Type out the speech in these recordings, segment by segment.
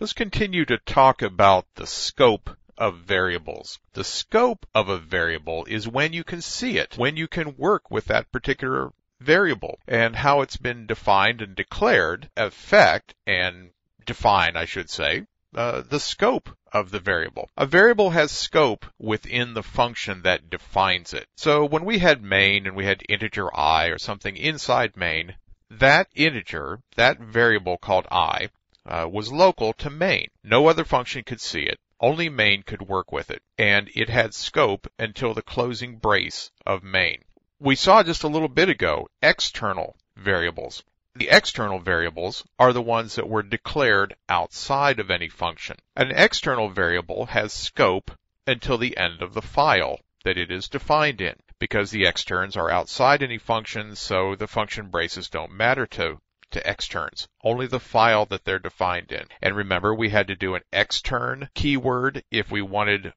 Let's continue to talk about the scope of variables. The scope of a variable is when you can see it, when you can work with that particular variable and how it's been defined and declared affect and define, I should say, uh, the scope of the variable. A variable has scope within the function that defines it. So when we had main and we had integer i or something inside main, that integer, that variable called i, uh, was local to main. No other function could see it. Only main could work with it. And it had scope until the closing brace of main. We saw just a little bit ago external variables. The external variables are the ones that were declared outside of any function. An external variable has scope until the end of the file that it is defined in because the externs are outside any function, so the function braces don't matter to to externs, only the file that they're defined in. And remember, we had to do an extern keyword if we wanted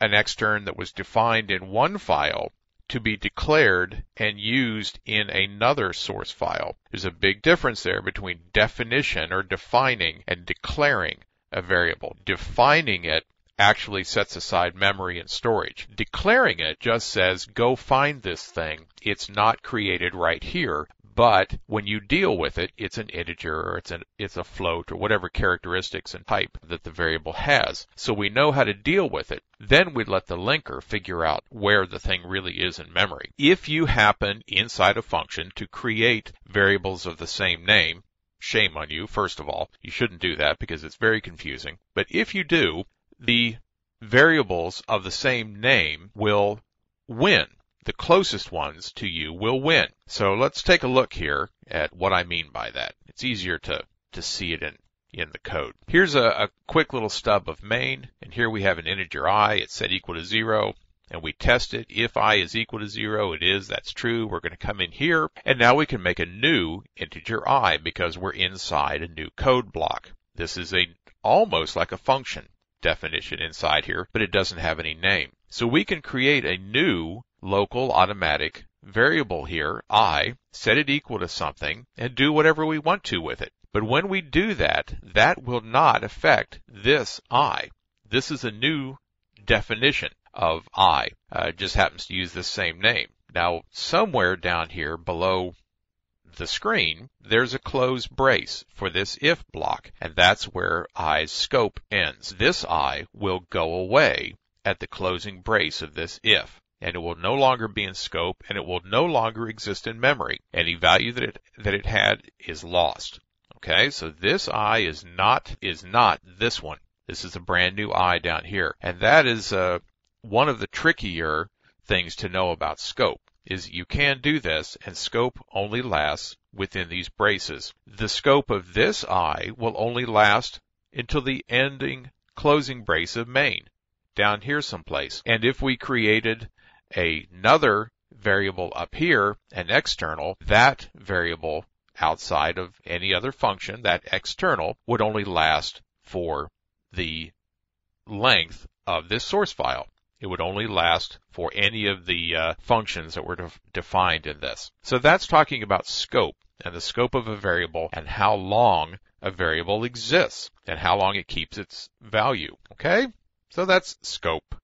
an extern that was defined in one file to be declared and used in another source file. There's a big difference there between definition or defining and declaring a variable. Defining it actually sets aside memory and storage. Declaring it just says, go find this thing. It's not created right here, but when you deal with it, it's an integer or it's an it's a float or whatever characteristics and type that the variable has. So we know how to deal with it. Then we let the linker figure out where the thing really is in memory. If you happen inside a function to create variables of the same name, shame on you, first of all. You shouldn't do that because it's very confusing. But if you do, the variables of the same name will win the closest ones to you will win. So let's take a look here at what I mean by that. It's easier to, to see it in, in the code. Here's a, a quick little stub of main, and here we have an integer i, it's set equal to zero, and we test it. If i is equal to zero, it is, that's true. We're going to come in here, and now we can make a new integer i because we're inside a new code block. This is a almost like a function definition inside here, but it doesn't have any name. So we can create a new local automatic variable here, i, set it equal to something, and do whatever we want to with it. But when we do that, that will not affect this i. This is a new definition of i. Uh, it just happens to use the same name. Now, somewhere down here below the screen, there's a close brace for this if block, and that's where i's scope ends. This i will go away at the closing brace of this if and it will no longer be in scope and it will no longer exist in memory. Any value that it, that it had is lost. Okay, so this i is not, is not this one. This is a brand new i down here. And that is, uh, one of the trickier things to know about scope is you can do this and scope only lasts within these braces. The scope of this i will only last until the ending closing brace of main down here someplace. And if we created another variable up here, an external, that variable outside of any other function, that external, would only last for the length of this source file. It would only last for any of the uh, functions that were de- defined in this. So that's talking about scope and the scope of a variable and how long a variable exists and how long it keeps its value. Okay? So that's scope.